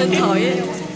很讨厌。